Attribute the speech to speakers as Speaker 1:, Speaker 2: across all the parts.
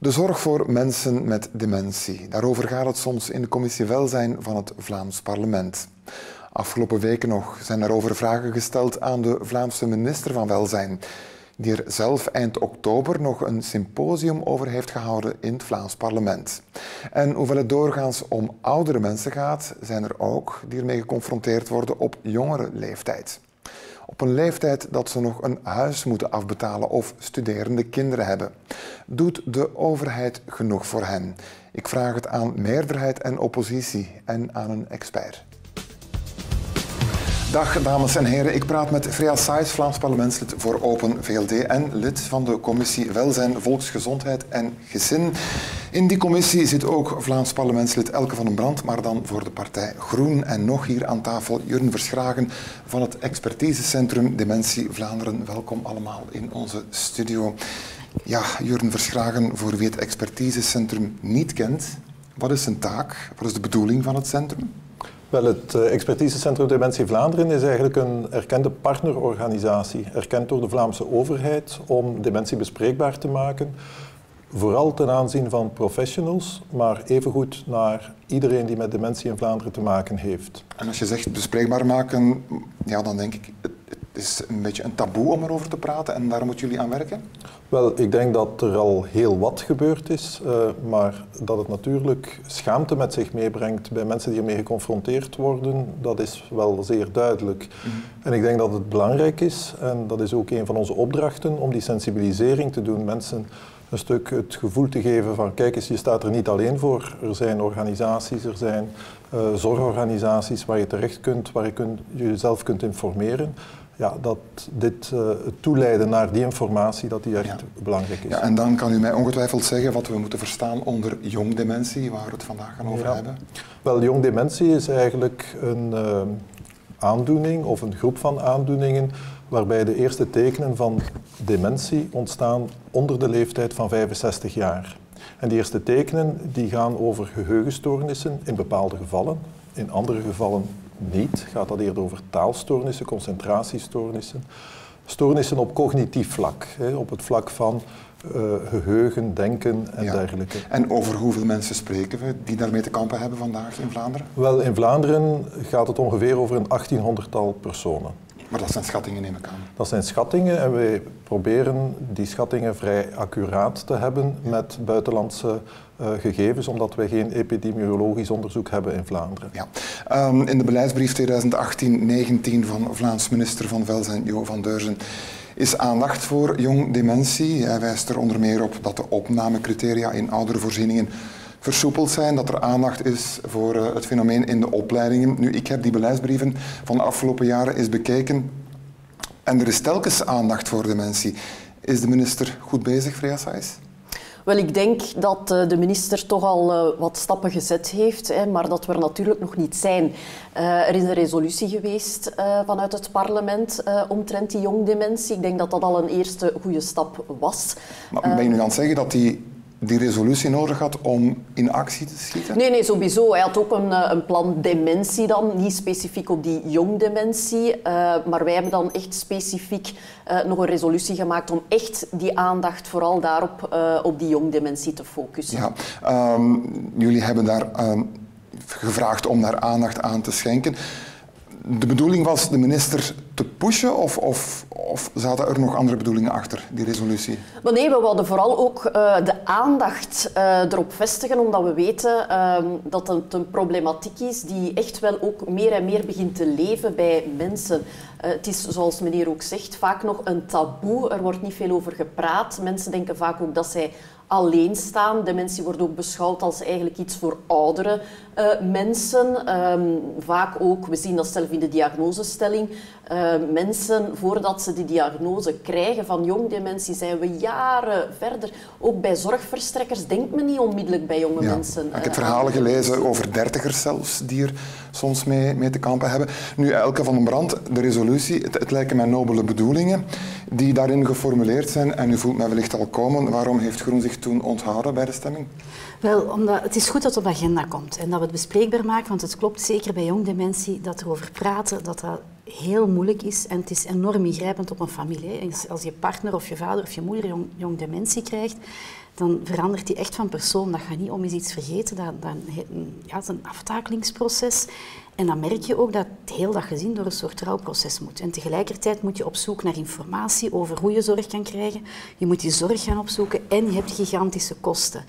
Speaker 1: De zorg voor mensen met dementie. Daarover gaat het soms in de commissie Welzijn van het Vlaams Parlement. Afgelopen weken nog zijn daarover vragen gesteld aan de Vlaamse minister van Welzijn, die er zelf eind oktober nog een symposium over heeft gehouden in het Vlaams Parlement. En hoewel het doorgaans om oudere mensen gaat, zijn er ook die ermee geconfronteerd worden op jongere leeftijd op een leeftijd dat ze nog een huis moeten afbetalen of studerende kinderen hebben. Doet de overheid genoeg voor hen? Ik vraag het aan meerderheid en oppositie en aan een expert. Dag dames en heren, ik praat met Freya Saïs, Vlaams parlementslid voor Open VLD en lid van de commissie Welzijn, Volksgezondheid en Gezin. In die commissie zit ook Vlaams parlementslid Elke van den Brand, maar dan voor de partij Groen. En nog hier aan tafel Jurgen Verschragen van het expertisecentrum Dementie Vlaanderen. Welkom allemaal in onze studio. Ja, Jurgen Verschragen, voor wie het expertisecentrum niet kent, wat is zijn taak? Wat is de bedoeling van het centrum?
Speaker 2: Wel, het eh, Expertisecentrum Dementie Vlaanderen is eigenlijk een erkende partnerorganisatie, erkend door de Vlaamse overheid om dementie bespreekbaar te maken. Vooral ten aanzien van professionals, maar evengoed naar iedereen die met dementie in Vlaanderen te maken heeft.
Speaker 1: En als je zegt bespreekbaar maken, ja, dan denk ik, is een beetje een taboe om erover te praten en daar moeten jullie aan werken?
Speaker 2: Wel, ik denk dat er al heel wat gebeurd is, uh, maar dat het natuurlijk schaamte met zich meebrengt bij mensen die ermee geconfronteerd worden, dat is wel zeer duidelijk. Mhm. En ik denk dat het belangrijk is, en dat is ook een van onze opdrachten, om die sensibilisering te doen. Mensen een stuk het gevoel te geven van kijk eens, je staat er niet alleen voor. Er zijn organisaties, er zijn uh, zorgorganisaties waar je terecht kunt, waar je kunt, jezelf kunt informeren ja, dat dit uh, toeleiden naar die informatie, dat die echt belangrijk is.
Speaker 1: Ja, en dan kan u mij ongetwijfeld zeggen wat we moeten verstaan onder jongdementie, waar we het vandaag gaan over hebben.
Speaker 2: Wel, jongdementie is eigenlijk een uh, aandoening of een groep van aandoeningen waarbij de eerste tekenen van dementie ontstaan onder de leeftijd van 65 jaar. En die eerste tekenen die gaan over geheugenstoornissen in bepaalde gevallen, in andere gevallen niet. Gaat dat eerder over taalstoornissen, concentratiestoornissen, stoornissen op cognitief vlak, hè, op het vlak van uh, geheugen, denken en dergelijke.
Speaker 1: En over hoeveel mensen spreken we die daarmee te kampen hebben vandaag in Vlaanderen?
Speaker 2: Wel, in Vlaanderen gaat het ongeveer over een 1800-tal personen.
Speaker 1: Maar dat zijn schattingen, neem ik aan.
Speaker 2: Dat zijn schattingen en wij proberen die schattingen vrij accuraat te hebben met buitenlandse uh, gegevens, omdat wij geen epidemiologisch onderzoek hebben in Vlaanderen.
Speaker 1: Ja. Um, in de beleidsbrief 2018-19 van Vlaams minister van Welzijn Jo van Deurzen is aandacht voor jong dementie. Hij wijst er onder meer op dat de opnamecriteria in oudere voorzieningen versoepeld zijn, dat er aandacht is voor uh, het fenomeen in de opleidingen. Nu, ik heb die beleidsbrieven van de afgelopen jaren eens bekeken en er is telkens aandacht voor dementie. Is de minister goed bezig, Freya Saïs?
Speaker 3: Wel, ik denk dat eh, de minister toch al uh, wat stappen gezet heeft, maar dat we er natuurlijk nog niet zijn. Er is een resolutie geweest vanuit het parlement omtrent die jongdementie. Ik denk dat dat al een eerste goede stap was.
Speaker 1: Maar ben je nu aan het zeggen dat die die resolutie nodig had om in actie te schieten?
Speaker 3: Nee, nee, sowieso. Hij had ook een, eh, een plan dementie dan, niet specifiek op die jongdementie, uh, maar wij hebben dan echt specifiek uh, nog een resolutie gemaakt om echt die aandacht vooral daarop, uh, op die jongdementie te focussen.
Speaker 1: Ja, um, jullie hebben daar um, gevraagd om daar aandacht aan te schenken de bedoeling was de minister te pushen of, of, of zaten er nog andere bedoelingen achter die resolutie?
Speaker 3: Maar nee, we wilden vooral ook uh, de aandacht uh, erop vestigen, omdat we weten uh, dat het een problematiek is die echt wel ook meer en meer begint te leven bij mensen. Eh, het is, zoals meneer ook zegt, vaak nog een taboe. Er wordt niet veel over gepraat. Mensen denken vaak ook dat zij alleen staan. Dementie wordt ook beschouwd als eigenlijk iets voor oudere uh, mensen. Um, vaak ook, we zien dat zelf in de diagnosestelling, uh, mensen voordat ze die diagnose krijgen van jongdementie zijn we jaren verder. Ook bij zorgverstrekkers denkt men niet onmiddellijk bij jonge
Speaker 1: ja.
Speaker 3: mensen.
Speaker 1: Ik heb uh, verhalen gelezen over dertigers zelfs die er soms mee, mee te kampen hebben. Nu, Elke van den Brand, de resolutie, het, het lijken mij nobele bedoelingen die daarin geformuleerd zijn en u voelt mij wellicht al komen. Waarom heeft Groen zich toen onthouden bij de stemming?
Speaker 4: Wel, omdat het is goed dat het op de agenda komt en dat we het bespreekbaar maken, want het klopt zeker bij jongdementie dat er over praten, dat dat heel moeilijk is en het is enorm ingrijpend op een familie. Als je partner of je vader of je moeder jong, jong dementie krijgt, dan verandert die echt van persoon. Dat gaat niet om eens iets vergeten. Dat, dat, ja, is een aftakelingsproces. En dan merk je ook dat heel dat gezin door een soort rouwproces moet. En tegelijkertijd moet je op zoek naar informatie over hoe je zorg kan krijgen. Je moet die zorg gaan opzoeken en je hebt gigantische kosten.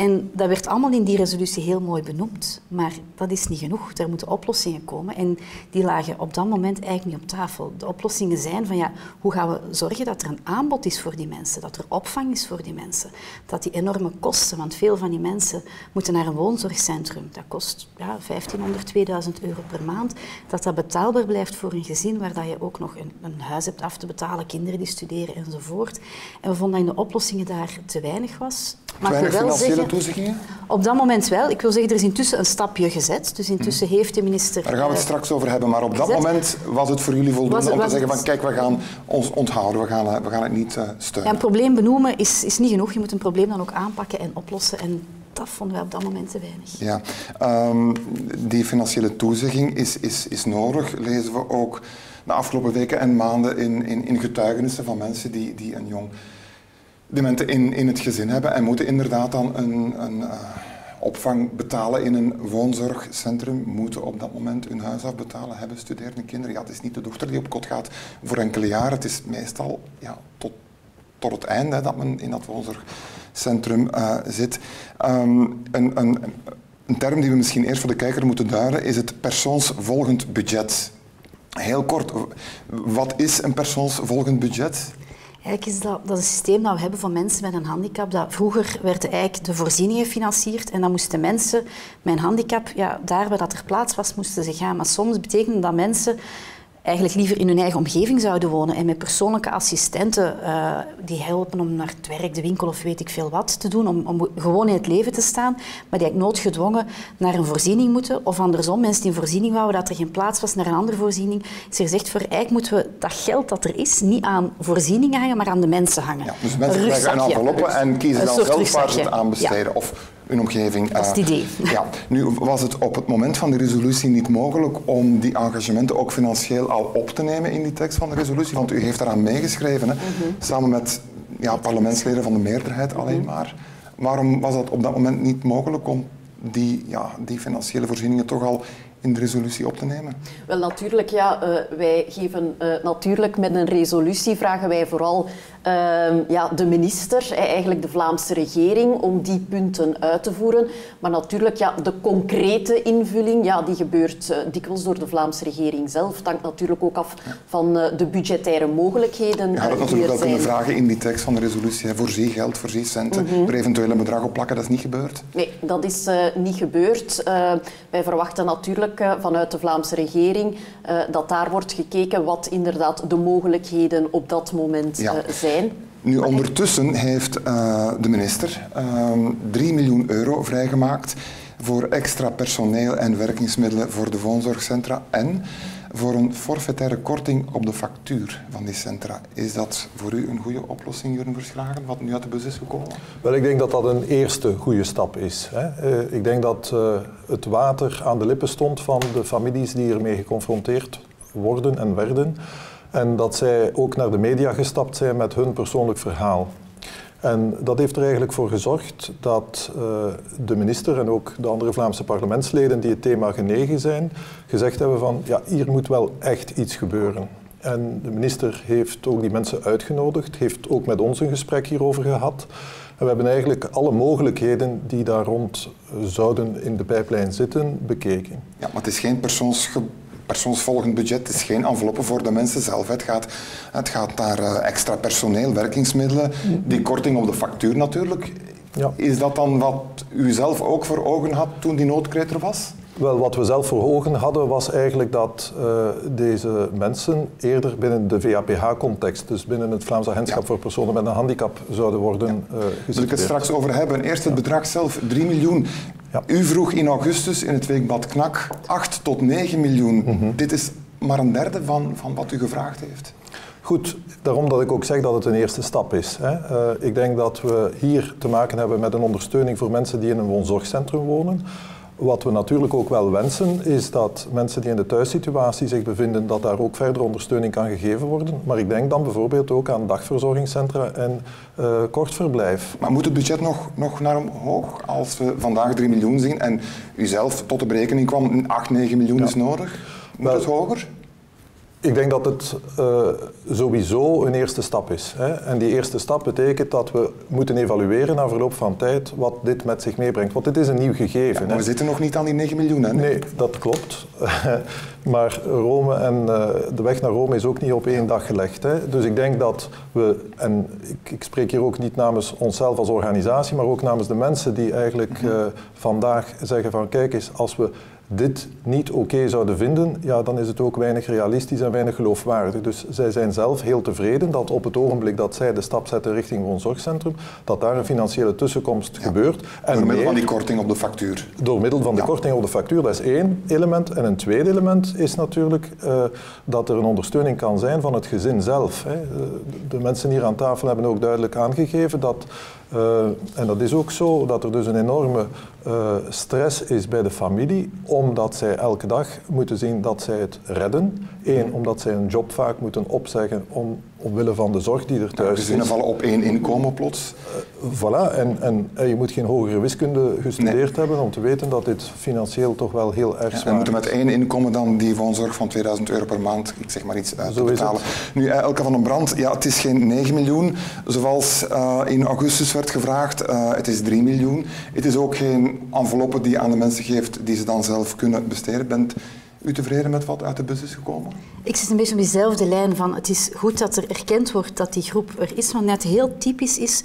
Speaker 4: En dat werd allemaal in die resolutie heel mooi benoemd. Maar dat is niet genoeg. Er moeten oplossingen komen. En die lagen op dat moment eigenlijk niet op tafel. De oplossingen zijn van ja, hoe gaan we zorgen dat er een aanbod is voor die mensen, dat er opvang is voor die mensen, dat die enorme kosten, want veel van die mensen moeten naar een woonzorgcentrum. Dat kost ja, 1500, 2000 euro per maand. Dat dat betaalbaar blijft voor een gezin waar dat je ook nog een, een huis hebt af te betalen, kinderen die studeren enzovoort. En we vonden dat in de oplossingen daar te weinig was.
Speaker 1: Maar weinig financiële toezeggingen?
Speaker 4: Op dat moment wel. Ik wil zeggen, er is intussen een stapje gezet. Dus intussen hmm. heeft de minister...
Speaker 1: Daar gaan we het straks over hebben. Maar op dat moment was het voor jullie voldoende om te zeggen van kijk, we gaan ons onthouden. We gaan, eh, we gaan het niet uh, steunen.
Speaker 4: Ja, een probleem benoemen is, is niet genoeg. Je moet een probleem dan ook aanpakken en oplossen. En dat vonden wij op dat moment te weinig.
Speaker 1: Ja, um, die financiële toezegging is, is, is nodig, lezen we ook de afgelopen weken en maanden in, in, in getuigenissen van mensen die, die een jong dementen in, in het gezin hebben en moeten inderdaad dan een, een uh, opvang betalen in een woonzorgcentrum, moeten op dat moment hun huis afbetalen, hebben studerende kinderen. Ja, het is niet de dochter die op kot gaat voor enkele jaren, het is meestal ja, tot, tot het einde dat men in dat woonzorgcentrum uh, zit. Um, een, een, een term die we misschien eerst voor de kijker moeten duiden is het persoonsvolgend budget. Heel kort, wat is een persoonsvolgend budget?
Speaker 4: Eigenlijk is dat, dat een systeem dat we hebben voor mensen met een handicap. Dat vroeger eigenlijk de voorzieningen gefinancierd en dan moesten mensen met een handicap, ja, daar waar dat er plaats was, moesten ze gaan. Maar soms betekende dat mensen eigenlijk liever in hun eigen omgeving zouden wonen en met persoonlijke assistenten uh, die helpen om naar het werk, de winkel of weet ik veel wat te doen, om, om gewoon in het leven te staan, maar die eigenlijk noodgedwongen naar een voorziening moeten. Of andersom, mensen die een voorziening wouden, dat er geen plaats was naar een andere voorziening. Is er gezegd, voor eigenlijk moeten we dat geld dat er is niet aan voorzieningen hangen, maar aan de mensen hangen. Ja,
Speaker 1: dus mensen krijgen een enveloppe en kiezen dan zelf waar ze het aan besteden. Of hun omgeving.
Speaker 4: Dat is het eh, idee.
Speaker 1: Ja. Nu was het op het moment van de resolutie niet mogelijk om die engagementen ook financieel al op te nemen in die tekst van de resolutie, want u heeft daaraan meegeschreven, hè, mhm. samen met ja, parlementsleden van de meerderheid alleen mhm. maar. Waarom was dat op dat moment niet mogelijk om die, ja, die financiële voorzieningen toch al in de resolutie op te nemen?
Speaker 3: Wel, natuurlijk, ja. Uh, wij geven uh, natuurlijk met een resolutie vragen wij vooral ja, de minister, eigenlijk de Vlaamse regering, om die punten uit te voeren. Maar natuurlijk, ja, de concrete invulling, ja, die gebeurt dikwijls door de Vlaamse regering zelf. Het hangt natuurlijk ook af van de budgettaire mogelijkheden.
Speaker 1: Je had het natuurlijk wel kunnen vragen in die tekst van de resolutie. Hè. Voorzie geld, voorzie centen, mm -hmm. er eventueel een bedrag op plakken. Dat is niet gebeurd?
Speaker 3: Nee, dat is niet gebeurd. wij verwachten natuurlijk vanuit de Vlaamse regering dat daar wordt gekeken wat inderdaad de mogelijkheden op dat moment zijn.
Speaker 1: Nu, ondertussen heeft uh, de minister 3 miljoen euro vrijgemaakt voor extra personeel en werkingsmiddelen voor de woonzorgcentra en voor een forfaitaire korting op de factuur van die centra. Is dat voor u een goede oplossing, Jurgen Verschragen, wat nu uit de bus is gekomen?
Speaker 2: Wel, ik denk dat dat een eerste goede stap is. Hè. Uh, ik denk dat uh, het water aan de lippen stond van de families die ermee geconfronteerd worden en werden. En dat zij ook naar de media gestapt zijn met hun persoonlijk verhaal. En dat heeft er eigenlijk voor gezorgd dat uh, de minister en ook de andere Vlaamse parlementsleden die het thema genegen zijn, gezegd hebben van ja, hier moet wel echt iets gebeuren. En de minister heeft ook die mensen uitgenodigd, heeft ook met ons een gesprek hierover gehad. En we hebben eigenlijk alle mogelijkheden die daar rond zouden in de pijplijn zitten bekeken.
Speaker 1: Ja, maar het is geen persoonsge persoonsvolgend budget is geen enveloppe voor de mensen zelf. Het gaat, het gaat naar uh, extra personeel, werkingsmiddelen, die korting op de factuur natuurlijk. Ja. Is dat dan wat u zelf ook voor ogen had toen die noodkreet er was?
Speaker 2: Wel, wat we zelf voor ogen hadden was eigenlijk dat uh, deze mensen eerder binnen de VAPH-context, dus binnen het Vlaams Agentschap voor Personen met een Handicap, zouden worden ja. uh, Wil
Speaker 1: ik het straks over hebben. Eerst het bedrag zelf, 3 miljoen. Ja. U vroeg in augustus in het weekblad Knak 8 tot 9 miljoen. Mm -hmm. Dit is maar een derde van, van wat u gevraagd heeft.
Speaker 2: Goed, daarom dat ik ook zeg dat het een eerste stap is. Hè. Uh, ik denk dat we hier te maken hebben met een ondersteuning voor mensen die in een woonzorgcentrum wonen Wat we natuurlijk ook wel wensen, is dat mensen die in de thuissituatie zich bevinden, dat daar ook verder ondersteuning kan gegeven worden. Maar ik denk dan bijvoorbeeld ook aan dagverzorgingscentra en uh, kortverblijf.
Speaker 1: Maar moet het budget nog, nog naar omhoog als we vandaag 3 miljoen zien en u zelf tot de berekening kwam 8, 9 miljoen is nodig? Moet het hoger?
Speaker 2: Ik denk dat het uh, sowieso een eerste stap is. Hè. En die eerste stap betekent dat we moeten evalueren na verloop van tijd wat dit met zich meebrengt. Want dit is een nieuw gegeven.
Speaker 1: Ja, maar we zitten nog niet aan die 9 miljoen. Hè?
Speaker 2: Nee, dat klopt. maar Rome en uh, de weg naar Rome is ook niet op één dag gelegd. Hè. Dus ik denk dat we, en ik, ik, spreek hier ook niet namens onszelf als organisatie, maar ook namens de mensen die eigenlijk uh, vandaag zeggen van kijk eens, als we dit niet oké zouden vinden, ja, dan is het ook weinig realistisch en weinig geloofwaardig. Dus zij zijn zelf heel tevreden dat op het ogenblik dat zij de stap zetten richting een zorgcentrum, dat daar een financiële tussenkomst gebeurt.
Speaker 1: En door middel van die korting op de factuur.
Speaker 2: Door middel van de korting op de factuur, dat is één element. En een tweede element is natuurlijk uh, dat er een ondersteuning kan zijn van het gezin zelf. Hè. De mensen hier aan tafel hebben ook duidelijk aangegeven dat uh, en dat is ook zo, dat er dus een enorme uh, stress is bij de familie, omdat zij elke dag moeten zien dat zij het redden. Eén, omdat zij een job vaak moeten opzeggen om, omwille van de zorg die er thuis
Speaker 1: ja, gezinnen vallen op één inkomen plots.
Speaker 2: Uh, voilà, en, en, je moet geen hogere wiskunde gestudeerd nee. hebben om te weten dat dit financieel toch wel heel erg zwaar is.
Speaker 1: Ja, en moeten met één inkomen dan die woonzorg van 2000 euro per maand, ik zeg maar iets, uit te betalen. Nu, Elke van den Brand, ja, het is geen 9 miljoen, zoals in augustus werd gevraagd. Het is 3 miljoen. Het is ook geen enveloppe die je aan de mensen geeft die ze dan zelf kunnen besteden. Bent u tevreden met wat uit de bus is gekomen?
Speaker 4: Ik zit een beetje op diezelfde lijn van het is goed dat er erkend wordt dat die groep er is, want net heel typisch is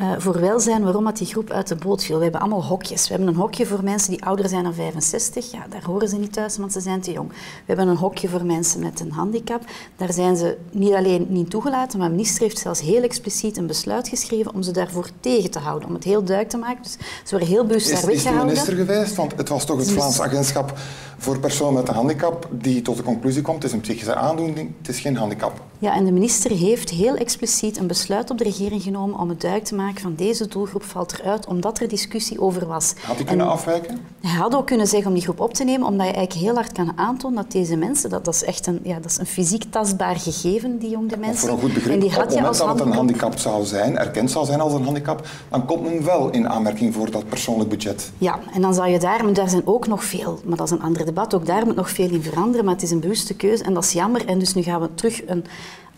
Speaker 4: uh, voor welzijn waarom dat die groep uit de boot viel. We hebben allemaal hokjes. We hebben een hokje voor mensen die ouder zijn dan 65. Ja, daar horen ze niet thuis, want ze zijn te jong. We hebben een hokje voor mensen met een handicap. Daar zijn ze niet alleen niet toegelaten, maar de minister heeft zelfs heel expliciet een besluit geschreven om ze daarvoor tegen te houden. Om het heel duidelijk te maken. Dus ze worden heel bewust daar weggehouden.
Speaker 1: Is de minister geweest? Want het was toch het Vlaams agentschap voor personen met een handicap die tot de conclusie komt, het is een psychische aandoening, het is geen handicap.
Speaker 4: Ja, en de minister heeft heel expliciet een besluit op de regering genomen om het duidelijk te maken van deze doelgroep valt eruit, omdat er discussie over was.
Speaker 1: Had hij kunnen afwijken?
Speaker 4: Hij had ook kunnen zeggen om die groep op te nemen, omdat je eigenlijk heel hard kan aantonen dat deze mensen, dat, dat is echt een, ja, dat is een fysiek tastbaar gegeven, die jonge mensen.
Speaker 1: voor een goed begrip, en die had op het moment dat het een handicap zou zijn, erkend zou zijn als een handicap, dan komt men wel in aanmerking voor dat persoonlijk budget.
Speaker 4: Ja, en dan zou je daar, maar daar zijn ook nog veel, maar dat is een ander debat, ook daar moet nog veel in veranderen, maar het is een bewuste keuze en dat is jammer. En dus nu gaan we terug een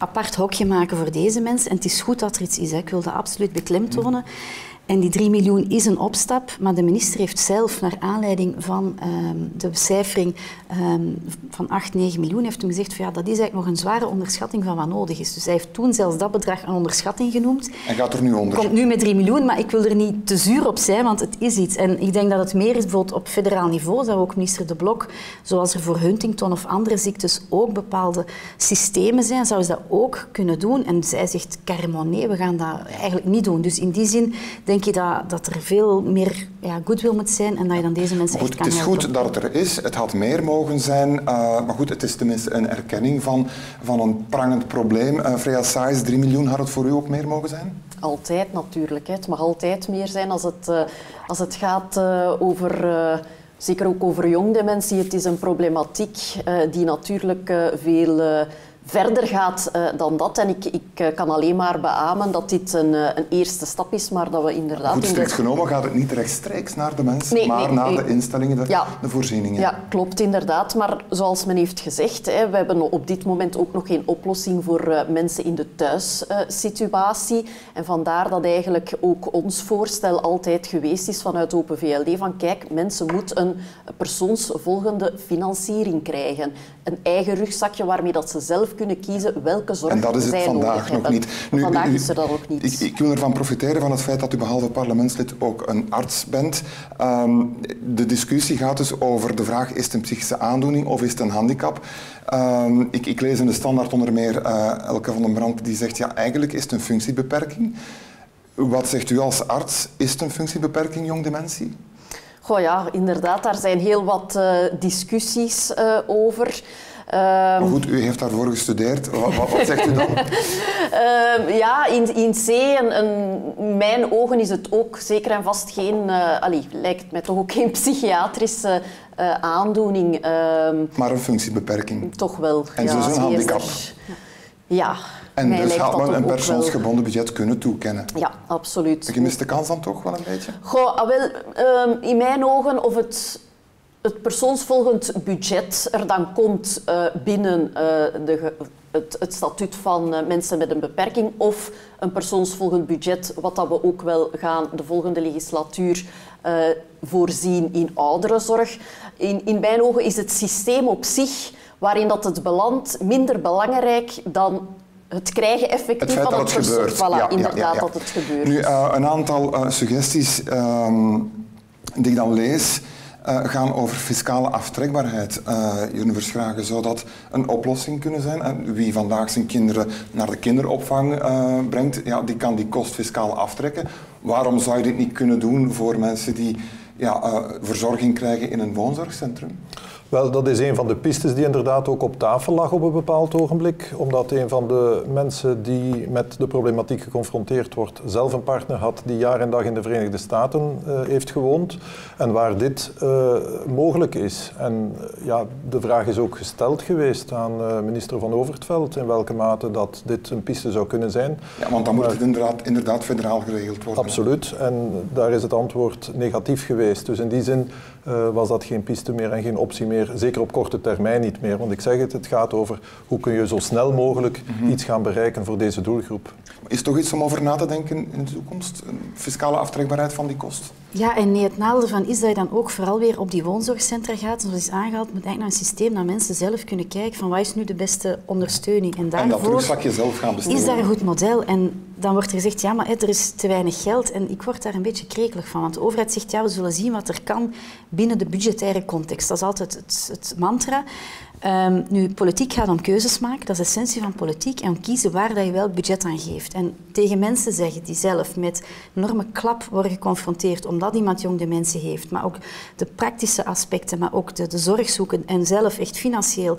Speaker 4: apart hokje maken voor deze mensen. En het is goed dat er iets is. Hè. Ik wil dat absoluut beklemtonen. En die 3 miljoen is een opstap, maar de minister heeft zelf, naar aanleiding van um, de becijfering um, van 8, 9 miljoen, heeft hem gezegd van ja, dat is eigenlijk nog een zware onderschatting van wat nodig is. Dus hij heeft toen zelfs dat bedrag een onderschatting genoemd.
Speaker 1: En gaat er nu onder?
Speaker 4: Komt nu met 3 miljoen, maar ik wil er niet te zuur op zijn, want het is iets. En ik denk dat het meer is, bijvoorbeeld op federaal niveau, zou ook minister De Blok, zoals er voor Huntington of andere ziektes ook bepaalde systemen zijn, zou ze dat ook kunnen doen. En zij zegt, nee, we gaan dat eigenlijk niet doen. Dus in die zin denk dat, dat er veel meer ja, goodwill moet zijn en dat je dan deze mensen
Speaker 1: goed,
Speaker 4: echt kan
Speaker 1: Het is
Speaker 4: helpen.
Speaker 1: goed dat het er is. Het had meer mogen zijn. Uh, maar goed, het is tenminste een erkenning van, van een prangend probleem. Uh, Freya Saïs, 3 miljoen, had het voor u ook meer mogen zijn?
Speaker 3: Altijd natuurlijk. Hè. Het mag altijd meer zijn als het, uh, als het gaat over... Zeker ook over jongdementie. Het is een problematiek die natuurlijk veel verder gaat uh, dan dat. En ik, ik uh, kan alleen maar beamen dat dit een, uh, een, eerste stap is, maar dat we inderdaad...
Speaker 1: Goed, strikt genomen gaat het niet rechtstreeks naar de mensen,
Speaker 3: nee,
Speaker 1: maar
Speaker 3: nee,
Speaker 1: naar
Speaker 3: nee.
Speaker 1: de instellingen, de,
Speaker 3: ja.
Speaker 1: de, voorzieningen.
Speaker 3: Ja, klopt inderdaad. Maar zoals men heeft gezegd, hè, we hebben op dit moment ook nog geen oplossing voor mensen in de thuissituatie. en vandaar dat eigenlijk ook ons voorstel altijd geweest is vanuit Open VLD van kijk, mensen moeten een persoonsvolgende financiering krijgen. Een eigen rugzakje waarmee dat ze zelf kunnen kiezen welke zorg
Speaker 1: En dat is het
Speaker 3: zij
Speaker 1: vandaag nog
Speaker 3: hebben.
Speaker 1: niet.
Speaker 3: Nu, vandaag u, is er dat ook niet.
Speaker 1: Ik, ik, wil ervan profiteren van het feit dat u behalve parlementslid ook een arts bent. Um, de discussie gaat dus over de vraag, is het een psychische aandoening of is het een handicap? Um, ik, ik, lees in de standaard onder meer uh, Elke van den Brand die zegt, ja, eigenlijk is het een functiebeperking. Wat zegt u als arts? Is het een functiebeperking, jong dementie?
Speaker 3: Goh ja, inderdaad, daar zijn heel wat uh, discussies uh, over.
Speaker 1: Maar goed, u heeft daarvoor gestudeerd. Wat, wat, zegt u dan?
Speaker 3: Ehm, ja, in, in C, in mijn ogen is het ook zeker en vast geen, allee, lijkt mij toch ook geen psychiatrische uh, aandoening.
Speaker 1: Ehm, maar een functiebeperking.
Speaker 3: Toch wel.
Speaker 1: En ja, zo'n handicap.
Speaker 3: Ja.
Speaker 1: En dus gaat men een persoonsgebonden budget kunnen toekennen.
Speaker 3: Ja, absoluut.
Speaker 1: Je mist de kans dan toch wel een beetje?
Speaker 3: Goh, ah, wel, um, in mijn ogen, of het het persoonsvolgend budget er dan komt uh, binnen uh, de, het, het, statuut van uh, mensen met een beperking of een persoonsvolgend budget, wat dat we ook wel gaan de volgende legislatuur voorzien in ouderenzorg. In, in mijn ogen is het systeem op zich waarin dat het belandt minder belangrijk dan het krijgen effectief
Speaker 1: het
Speaker 3: van
Speaker 1: het, het gebeurt.
Speaker 3: Voilà,
Speaker 1: ja,
Speaker 3: inderdaad
Speaker 1: ja, ja,
Speaker 3: dat het gebeurt.
Speaker 1: Nu, een aantal suggesties um, die ik dan lees uh, gaan over fiscale aftrekbaarheid. Uh, Jeroen Verschragen, zou dat een oplossing kunnen zijn? En wie vandaag zijn kinderen naar de kinderopvang uh, brengt, ja, die kan die kost fiscaal aftrekken. Waarom zou je dit niet kunnen doen voor mensen die ja, verzorging krijgen in een woonzorgcentrum?
Speaker 2: Wel, dat is een van de pistes die inderdaad ook op tafel lag op een bepaald ogenblik. Omdat een van de mensen die met de problematiek geconfronteerd wordt, zelf een partner had die jaar en dag in de Verenigde Staten uh, heeft gewoond. En waar dit uh, mogelijk is. En uh, ja, de vraag is ook gesteld geweest aan minister Van Overtveld in welke mate dat dit een piste zou kunnen zijn.
Speaker 1: Ja, want dan moet het inderdaad, inderdaad federaal geregeld worden.
Speaker 2: Absoluut. En daar is het antwoord negatief geweest. Dus in die zin was dat geen piste meer en geen optie meer zeker op korte termijn niet meer. Want ik zeg het, het gaat over hoe kun je zo snel mogelijk mm -hmm. iets gaan bereiken voor deze doelgroep.
Speaker 1: Is het toch iets om over na te denken in de toekomst? Een fiscale aftrekbaarheid van die kost?
Speaker 4: Ja, en nee, het nadeel ervan is dat je dan ook vooral weer op die woonzorgcentra gaat. Zoals is aangehaald, moet eigenlijk naar een systeem dat mensen zelf kunnen kijken van wat is nu de beste ondersteuning.
Speaker 1: En, daarvoor en dat rugzakje zelf gaan besteden.
Speaker 4: Is daar een goed model. En dan wordt er gezegd, ja, maar er is te weinig geld. En ik word daar een beetje krekelig van. Want de overheid zegt, ja, we zullen zien wat er kan binnen de budgettaire context. Dat is altijd het, het mantra. Um, nu, politiek gaat om keuzes maken, dat is de essentie van politiek, en om kiezen waar dat je wel budget aan geeft. En tegen mensen zeggen die zelf met enorme klap worden geconfronteerd omdat iemand jong dementie heeft, maar ook de praktische aspecten, maar ook de, de zorg zoeken en zelf echt financieel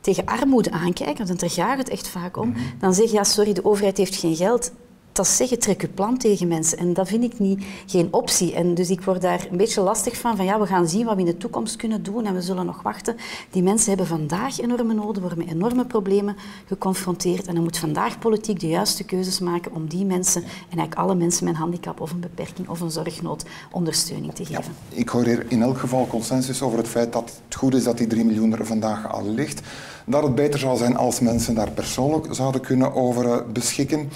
Speaker 4: tegen armoede aankijken, want daar gaat het echt vaak om, dan zeg je, ja, sorry, de overheid heeft geen geld dat zeggen, trek je plan tegen mensen. En dat vind ik niet, geen optie. En dus ik word daar een beetje lastig van, van ja, we gaan zien wat we in de toekomst kunnen doen en we zullen nog wachten. Die mensen hebben vandaag enorme noden, worden met enorme problemen geconfronteerd. En dan moet vandaag politiek de juiste keuzes maken om die mensen, en eigenlijk alle mensen met een handicap of een beperking of een zorgnood, ondersteuning te geven.
Speaker 1: Ja, ik hoor hier in elk geval consensus over het feit dat het goed is dat die 3 miljoen er vandaag al ligt. Dat het beter zou zijn als mensen daar persoonlijk zouden kunnen over beschikken.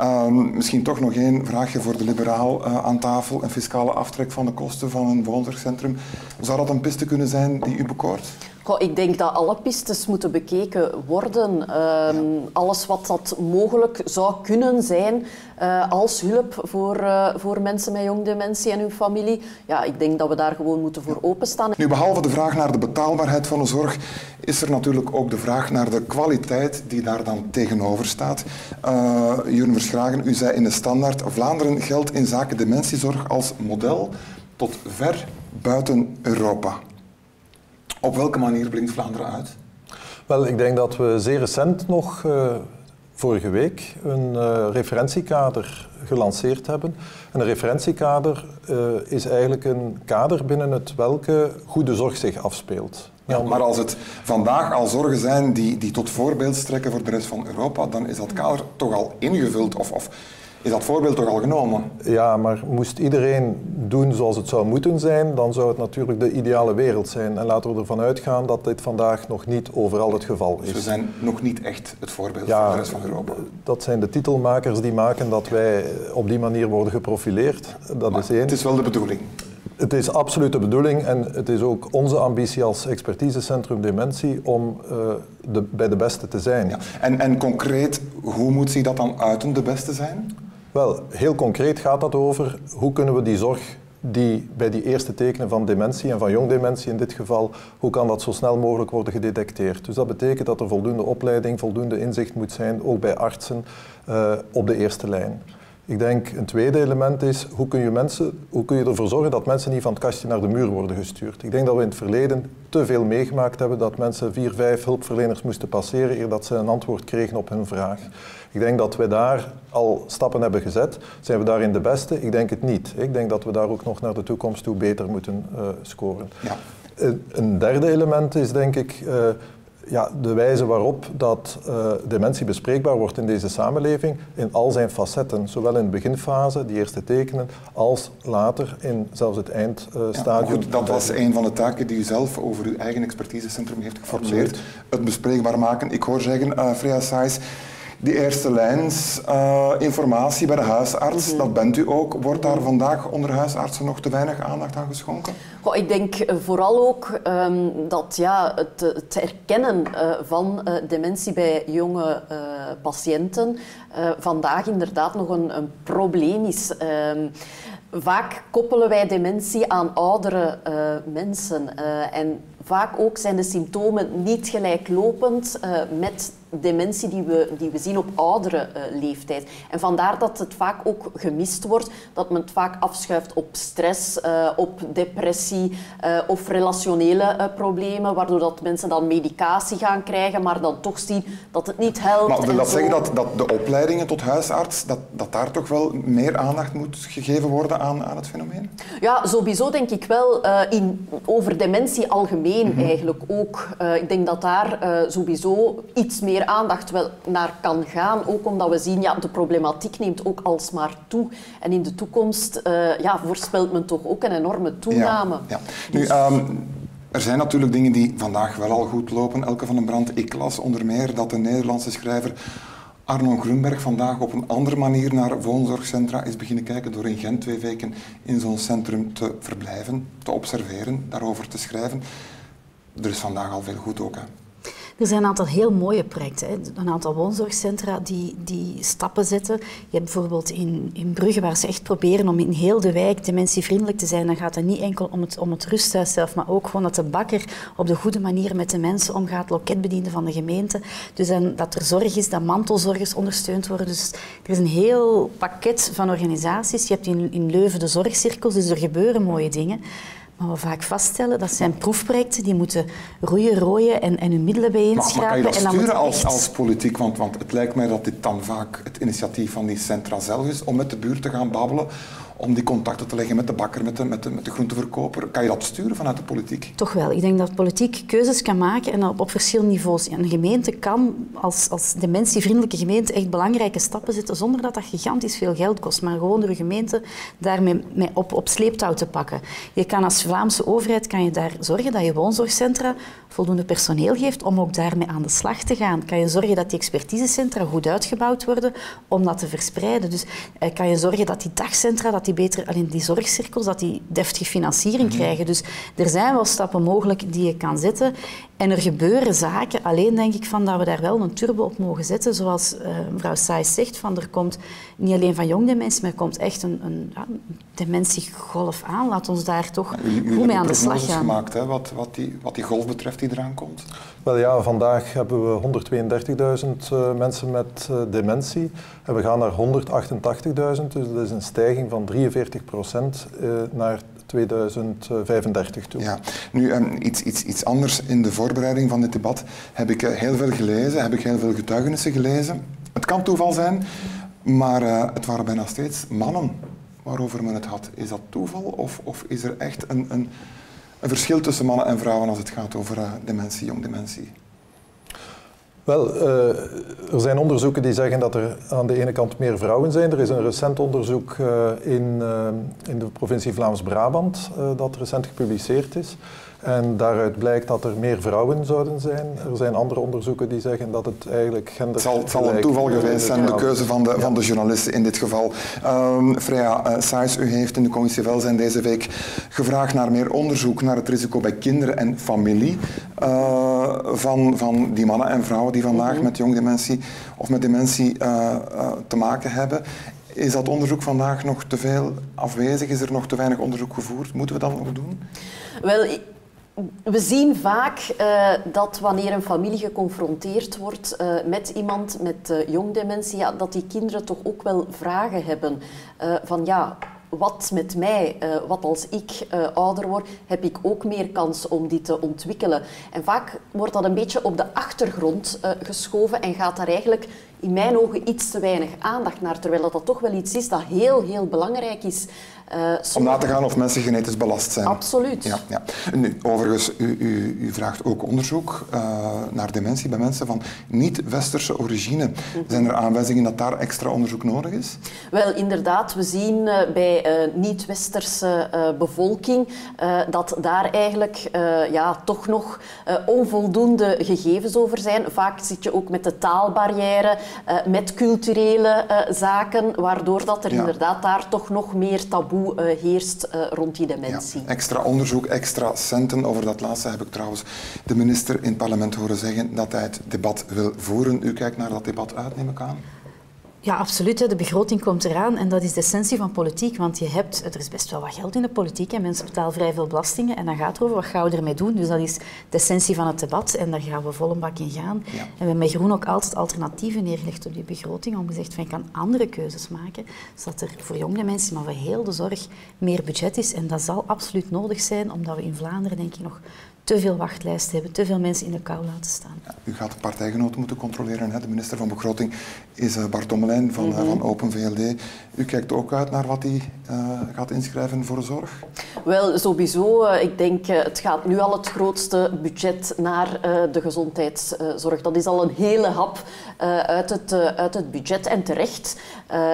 Speaker 1: Um, misschien toch nog één vraagje voor de liberaal uh, aan tafel. Een fiscale aftrek van de kosten van een woonzorgcentrum. Zou dat een piste kunnen zijn die u bekoort?
Speaker 3: Goh, ik denk dat alle pistes moeten bekeken worden. Um, ja. Alles wat dat mogelijk zou kunnen zijn uh, als hulp voor, uh, voor mensen met jong dementie en hun familie. Ja, ik denk dat we daar gewoon moeten voor openstaan.
Speaker 1: Nu, behalve de vraag naar de betaalbaarheid van de zorg, is er natuurlijk ook de vraag naar de kwaliteit die daar dan tegenover staat. Uh, Jeroen Verschragen, u zei in de standaard, Vlaanderen geldt in zaken dementiezorg als model tot ver buiten Europa. Op welke manier blinkt Vlaanderen uit?
Speaker 2: Wel, ik denk dat we zeer recent nog, uh, vorige week, een uh, referentiekader gelanceerd hebben. En een referentiekader uh, is eigenlijk een kader binnen het welke goede zorg zich afspeelt.
Speaker 1: Ja, maar als het vandaag al zorgen zijn die, die tot voorbeeld strekken voor de rest van Europa, dan is dat kader toch al ingevuld of, of is dat voorbeeld toch al genomen?
Speaker 2: Ja, maar moest iedereen doen zoals het zou moeten zijn, dan zou het natuurlijk de ideale wereld zijn. En laten we ervan uitgaan dat dit vandaag nog niet overal het geval is.
Speaker 1: Dus we zijn nog niet echt het voorbeeld ja, voor de rest van Europa?
Speaker 2: Dat zijn de titelmakers die maken dat wij op die manier worden geprofileerd. Dat
Speaker 1: maar
Speaker 2: is één.
Speaker 1: Het is wel de bedoeling.
Speaker 2: Het is absoluut de bedoeling en het is ook onze ambitie als expertisecentrum dementie om uh, de, bij de beste te zijn. Ja.
Speaker 1: En, en concreet, hoe moet zich dat dan uiten, de beste zijn?
Speaker 2: Wel, heel concreet gaat dat over hoe kunnen we die zorg die bij die eerste tekenen van dementie en van jongdementie in dit geval, hoe kan dat zo snel mogelijk worden gedetecteerd? Dus dat betekent dat er voldoende opleiding, voldoende inzicht moet zijn, ook bij artsen, uh, op de eerste lijn. Ik denk een tweede element is hoe kun, je mensen, hoe kun je ervoor zorgen dat mensen niet van het kastje naar de muur worden gestuurd. Ik denk dat we in het verleden te veel meegemaakt hebben dat mensen vier, vijf hulpverleners moesten passeren eer dat ze een antwoord kregen op hun vraag. Ik denk dat we daar al stappen hebben gezet. Zijn we daarin de beste? Ik denk het niet. Ik denk dat we daar ook nog naar de toekomst toe beter moeten uh, scoren. Ja. Een derde element is denk ik uh, ja, de wijze waarop dat uh, dementie bespreekbaar wordt in deze samenleving in al zijn facetten. Zowel in de beginfase, die eerste tekenen, als later in zelfs het eindstadium.
Speaker 1: Ja, dat was een van de taken die u zelf over uw eigen expertisecentrum heeft geformuleerd. Het bespreekbaar maken. Ik hoor zeggen, uh, Freya Sais, die eerste lijns uh, informatie bij de huisarts, mhm. dat bent u ook. Wordt daar vandaag onder huisartsen nog te weinig aandacht aan geschonken?
Speaker 3: Goh, ik denk eh, vooral ook um, dat ja, het, het herkennen uh, van uh, dementie bij jonge patiënten vandaag inderdaad nog een, een probleem is. Um, vaak koppelen wij dementie aan oudere mensen en vaak ook zijn de symptomen niet gelijklopend met dementie die we, die we zien op oudere uh, leeftijd. En vandaar dat het vaak ook gemist wordt, dat men het vaak afschuift op stress, uh, op depressie uh, of relationele problemen, waardoor dat mensen dan medicatie gaan krijgen, maar dan toch zien dat het niet helpt.
Speaker 1: Maar wil dat zeggen dat, dat de opleidingen tot huisarts, dat, dat daar toch wel meer aandacht moet gegeven worden aan, aan het fenomeen?
Speaker 3: Ja, sowieso denk ik wel in, over dementie algemeen mm -hmm. eigenlijk ook. ik denk dat daar sowieso iets meer aandacht wel naar kan gaan. Ook omdat we zien, ja, de problematiek neemt ook alsmaar toe. En in de toekomst uh, ja, voorspelt men toch ook een enorme toename.
Speaker 1: Ja, Nu, dus- ehm, er zijn natuurlijk dingen die vandaag wel al goed lopen. Elke van den Brand, ik las onder meer dat de Nederlandse schrijver Arno Grunberg vandaag op een andere manier naar woonzorgcentra is beginnen kijken door in Gent twee weken in zo'n centrum te verblijven, te observeren, daarover te schrijven. Er is vandaag al veel goed ook.
Speaker 4: Er zijn een aantal heel mooie projecten. Hè. Een aantal woonzorgcentra die, die stappen zetten. Je hebt bijvoorbeeld in, in Brugge, waar ze echt proberen om in heel de wijk dementievriendelijk te zijn. Dan gaat het niet enkel om het, om het rusthuis zelf, maar ook gewoon dat de bakker op de goede manier met de mensen omgaat, loketbediende van de gemeente. Dus dat er zorg is, dat mantelzorgers ondersteund worden. Dus er is een heel pakket van organisaties. Je hebt in, in Leuven de zorgcirkels, dus er gebeuren mooie dingen. Maar we vaak vaststellen, dat zijn proefprojecten die moeten roeien, rooien en, en hun middelen bijeenschrapen.
Speaker 1: Maar, maar kan je dat sturen als, als politiek? Want, want het lijkt mij dat dit dan vaak het initiatief van die centra zelf is om met de buurt te gaan babbelen om die contacten te leggen met de bakker, met de, met de, met de groenteverkoper. Kan je dat sturen vanuit de politiek?
Speaker 4: Toch wel. Ik denk dat politiek keuzes kan maken en op, op verschillende niveaus. Een gemeente kan als, als dementievriendelijke gemeente echt belangrijke stappen zetten zonder dat dat gigantisch veel geld kost, maar gewoon door de gemeente daarmee mee op, op sleeptouw te pakken. Je kan als Vlaamse overheid kan je daar zorgen dat je woonzorgcentra voldoende personeel geeft om ook daarmee aan de slag te gaan. Kan je zorgen dat die expertisecentra goed uitgebouwd worden om dat te verspreiden. Dus eh, kan je zorgen dat die dagcentra, dat die beter, alleen die zorgcirkels, dat die deftige financiering mhm. krijgen. Dus er zijn wel stappen mogelijk die je kan zetten. En er gebeuren zaken. Alleen denk ik van dat we daar wel een turbo op mogen zetten. Zoals uh, mevrouw Saïs zegt, van er komt niet alleen van jong dementie, maar er komt echt een, een ja, dementiegolf aan. Laat ons daar toch goed mee aan de slag gaan.
Speaker 1: gemaakt, hè, wat, wat, die, wat die golf betreft die eraan komt?
Speaker 2: Wel ja, vandaag hebben we 132.000 uh, eh, mensen met uh, dementie. En we gaan naar 188.000, dus dat is een stijging van 43 procent uh, naar 2035 toe.
Speaker 1: Ja, nu um, iets, iets, iets anders in de voorbereiding van dit debat heb ik heel veel gelezen, heb ik heel veel getuigenissen gelezen. Het kan toeval zijn, maar het waren bijna steeds mannen waarover men het had. Is dat toeval of, of is er echt een, een een verschil tussen mannen en vrouwen als het gaat over uh, dementie, jong dementie?
Speaker 2: Wel, uh, er zijn onderzoeken die zeggen dat er aan de ene kant meer vrouwen zijn. Er is een recent onderzoek uh, in, in de provincie Vlaams-Brabant dat recent gepubliceerd is. En daaruit blijkt dat er meer vrouwen zouden zijn. Er zijn andere onderzoeken die zeggen dat het eigenlijk gender...
Speaker 1: Het zal, het zal een toeval geweest zijn, de keuze van de, van de journalisten in dit geval. Um, Freya uh, Saïs, u heeft in de commissie Welzijn deze week gevraagd naar meer onderzoek naar het risico bij kinderen en familie uh, van, van die mannen en vrouwen die vandaag mhm. met jongdementie of met dementie uh, te maken hebben. Is dat onderzoek vandaag nog te veel afwezig? Is er nog te weinig onderzoek gevoerd? Moeten we dat nog doen?
Speaker 3: Wel, we zien vaak uh, dat wanneer een familie geconfronteerd wordt uh, met iemand met uh, jong dementie, ja, dat die kinderen toch ook wel vragen hebben van ja, wat met mij, wat als ik ouder word, heb ik ook meer kans om die te ontwikkelen. En vaak wordt dat een beetje op de achtergrond geschoven en gaat daar eigenlijk in mijn ogen iets te weinig aandacht naar, terwijl dat toch wel iets is dat heel, heel belangrijk is.
Speaker 1: Uh, Om na te gaan of mensen genetisch belast zijn.
Speaker 3: Absoluut.
Speaker 1: Ja, ja. Nu, overigens, u, u, u vraagt ook onderzoek uh, naar dementie bij mensen van niet-westerse origine. Mm -hmm. Zijn er aanwijzingen dat daar extra onderzoek nodig is?
Speaker 3: Wel, inderdaad. We zien uh, bij niet-westerse bevolking dat daar eigenlijk ja, toch nog onvoldoende gegevens over zijn. Vaak zit je ook met de taalbarrière, met culturele zaken, waardoor dat er ja. inderdaad daar toch nog meer taboe uh, heerst uh, rond die dementie.
Speaker 1: Ja, extra onderzoek, extra centen. Over dat laatste heb ik trouwens de minister in het parlement horen zeggen dat hij het debat wil voeren. U kijkt naar dat debat uit, neem ik aan?
Speaker 4: Ja, absoluut. De begroting komt eraan en dat is de essentie van politiek. Want je hebt, er is best wel wat geld in de politiek en mensen betalen vrij veel belastingen. En dan gaat het over wat gaan we ermee doen. Dus dat is de essentie van het debat en daar gaan we vol een bak in gaan. Ja. En we hebben met Groen ook altijd alternatieven neergelegd op die begroting. Om gezegd van je kan andere keuzes maken. Zodat er voor jonge mensen, maar voor heel de zorg, meer budget is. En dat zal absoluut nodig zijn, omdat we in Vlaanderen denk ik nog te veel wachtlijsten hebben, te veel mensen in de kou laten staan.
Speaker 1: Ja, u gaat de partijgenoten moeten controleren. Hè? De minister van Begroting is uh, Bart Dommelijn van, mm -hmm. van Open VLD. U kijkt ook uit naar wat hij uh, gaat inschrijven voor zorg?
Speaker 3: Wel, sowieso. Ik denk, het gaat nu al het grootste budget naar de gezondheidszorg. Dat is al een hele hap uit, het, uit het budget en terecht.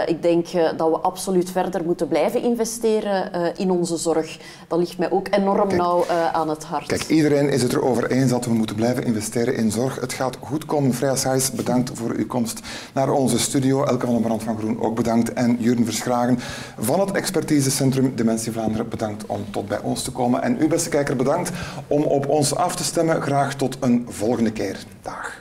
Speaker 3: ik denk dat we absoluut verder moeten blijven investeren in onze zorg. Dat ligt mij ook enorm Kijk, nauw aan het hart.
Speaker 1: Kijk, Iedereen is het erover eens dat we moeten blijven investeren in zorg. Het gaat goed komen. Freya Saïs, bedankt voor uw komst naar onze studio. Elke van de Brand van Groen ook bedankt. En Jurgen Verschragen van het expertisecentrum Dementie Vlaanderen bedankt om tot bij ons te komen. En u, beste kijker, bedankt om op ons af te stemmen. Graag tot een volgende keer. Dag.